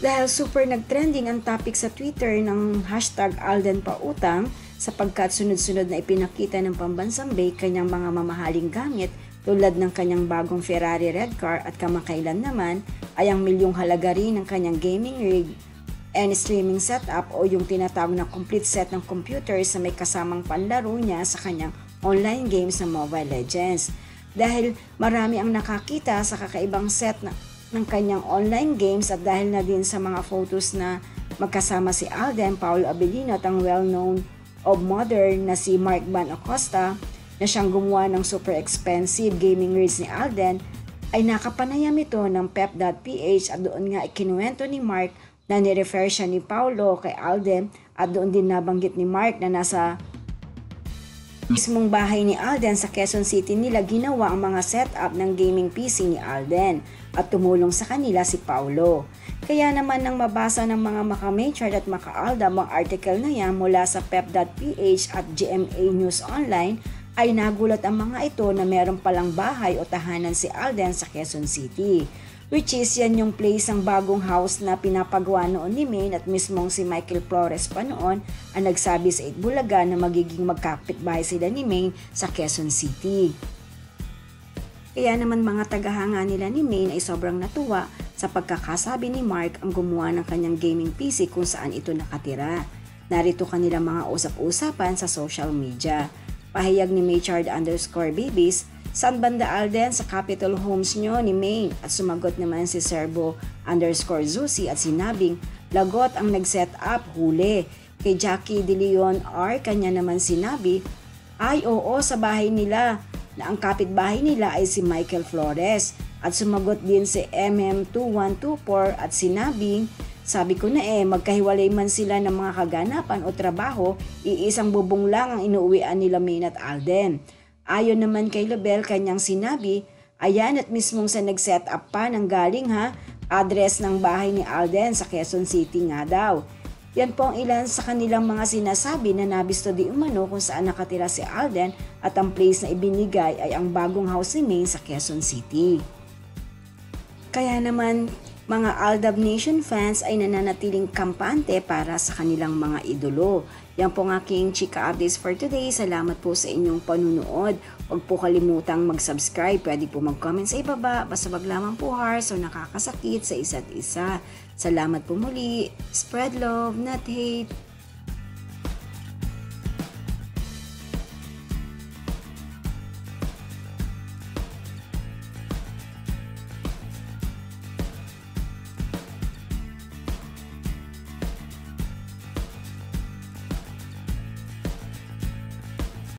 Dahil super nagtrending ang topic sa Twitter ng hashtag Alden Pautang sapagkat sunod-sunod na ipinakita ng pambansang Bay kanyang mga mamahaling gamit tulad ng kanyang bagong Ferrari red car at kamakailan naman ay ang milyong halaga rin ng kanyang gaming rig and streaming setup o yung tinatawag na complete set ng computer sa may kasamang panlaro niya sa kanyang online games ng Mobile Legends. Dahil marami ang nakakita sa kakaibang set na ng kanyang online games at dahil na din sa mga photos na magkasama si Alden, Paolo Abelino at ang well-known of modern na si Mark Van Acosta na siyang gumawa ng super expensive gaming rigs ni Alden ay nakapanayam ito ng pep.ph at doon nga ikinuwento ni Mark na nirefer siya ni Paulo kay Alden at doon din nabanggit ni Mark na nasa mismong bahay ni Alden sa Quezon City nila ginawa ang mga setup ng gaming PC ni Alden at tumulong sa kanila si Paulo. Kaya naman nang mabasa ng mga makamatured at makaaldam ang article na yan mula sa pep.ph at GMA News Online ay nagulat ang mga ito na meron palang bahay o tahanan si Alden sa Quezon City which is yan yung place ang bagong house na pinapagawa noon ni Maine at mismong si Michael Flores pa noon ang nagsabi sa Itbulaga na magiging magkapitbahay sila ni Maine sa Quezon City. Kaya naman mga tagahanga nila ni Maine ay sobrang natuwa sa pagkakasabi ni Mark ang gumawa ng kanyang gaming PC kung saan ito nakatira. Narito kanilang mga usap-usapan sa social media. Pahayag ni Maychard underscore babies San banda Alden sa Capitol Homes nyo ni Maine at sumagot naman si Serbo underscore Zusi at sinabing lagot ang nag-set up huli. Kay Jackie De Leon R, kanya naman sinabi, ay oo sa bahay nila na ang kapitbahay nila ay si Michael Flores. At sumagot din si MM2124 at sinabing, sabi ko na eh, magkahiwalay man sila ng mga kaganapan o trabaho, iisang bubong lang ang inuuwian nila Maine at Alden. Ayon naman kay Lobel, kanyang sinabi, ayan at mismong sa nag-set up pa ng galing ha, address ng bahay ni Alden sa Quezon City nga daw. Yan po ang ilan sa kanilang mga sinasabi na nabisto di umano kung saan nakatira si Alden at ang place na ibinigay ay ang bagong house ni Maine sa Quezon City. Kaya naman mga Aldab Nation fans ay nananatiling kampante para sa kanilang mga idolo. Yan po ang aking chika updates for today. Salamat po sa inyong panunood. Huwag po kalimutang mag-subscribe. Pwede po mag-comment sa ibaba. Basta wag lamang po hearts o nakakasakit sa isa't isa. Salamat po muli. Spread love, not hate.